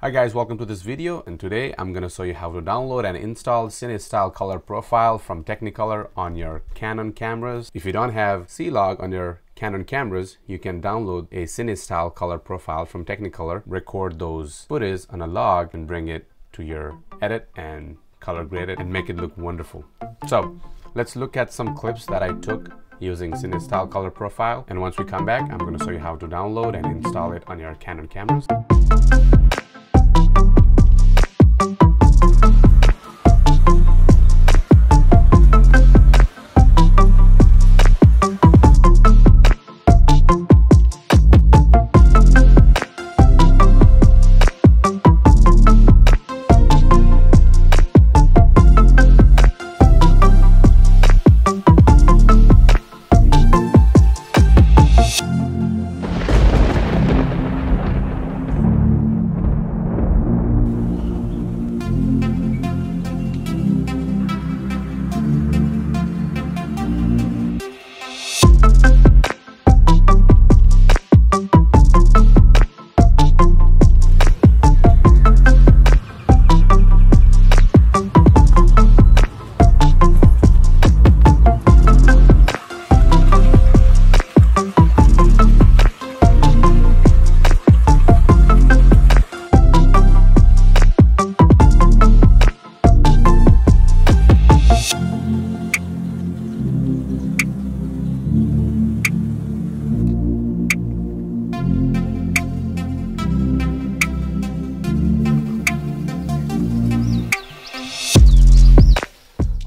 Hi guys, welcome to this video and today I'm going to show you how to download and install CineStyle color profile from Technicolor on your Canon cameras. If you don't have C-Log on your Canon cameras, you can download a CineStyle color profile from Technicolor, record those footage on a log and bring it to your edit and color grade it and make it look wonderful. So let's look at some clips that I took using CineStyle color profile and once we come back I'm going to show you how to download and install it on your Canon cameras.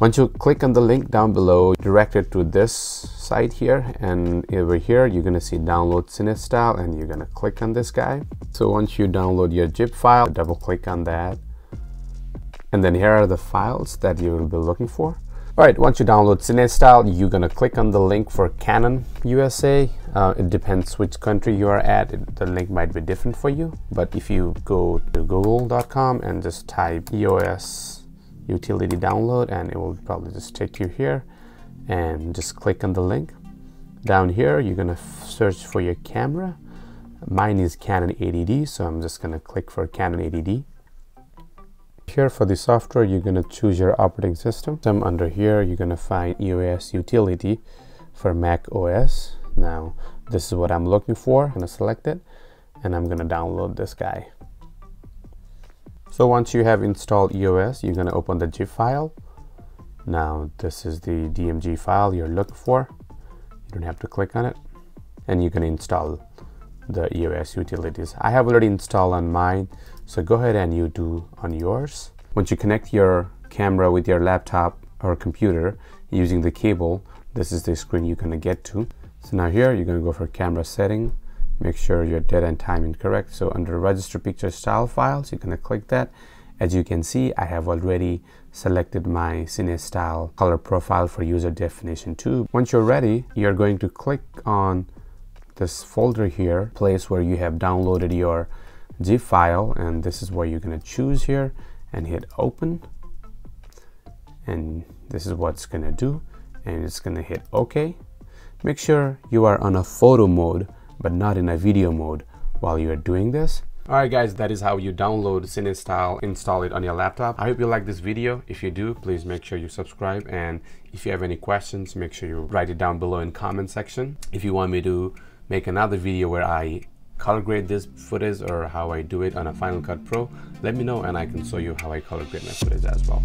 Once you click on the link down below, directed to this site here and over here you're to see download CineStyle and you're to click on this guy. So once you download your zip file, double click on that. And then here are the files that you will be looking for. All right, once you download CineStyle, you're gonna click on the link for Canon USA. Uh, it depends which country you are at. It, the link might be different for you. But if you go to google.com and just type EOS utility download and it will probably just take you here and just click on the link. Down here you're gonna search for your camera. Mine is Canon 80D so I'm just gonna click for Canon 80D here for the software you're gonna choose your operating system. Some under here you're gonna find EOS utility for Mac OS now this is what I'm looking for. I'm gonna select it and I'm gonna download this guy so once you have installed EOS, you're going to open the zip file. Now this is the DMG file you're looking for. You don't have to click on it. And you can install the EOS utilities. I have already installed on mine, so go ahead and you do on yours. Once you connect your camera with your laptop or computer using the cable, this is the screen you're going to get to. So now here you're going to go for camera setting make sure your date and time is correct. So under register picture style files you're going to click that. As you can see I have already selected my Cine style color profile for user definition 2 once you're ready you're going to click on this folder here place where you have downloaded your zip file and this is where you're going to choose here and hit open. And this is what's going to do and it's going to hit OK make sure you are on a photo mode but not in a video mode while you are doing this. Alright guys, that is how you download CineStyle, install it on your laptop. I hope you like this video. If you do, please make sure you subscribe and if you have any questions, make sure you write it down below in comment section. If you want me to make another video where I color grade this footage or how I do it on a Final Cut Pro, let me know and I can show you how I color grade my footage as well.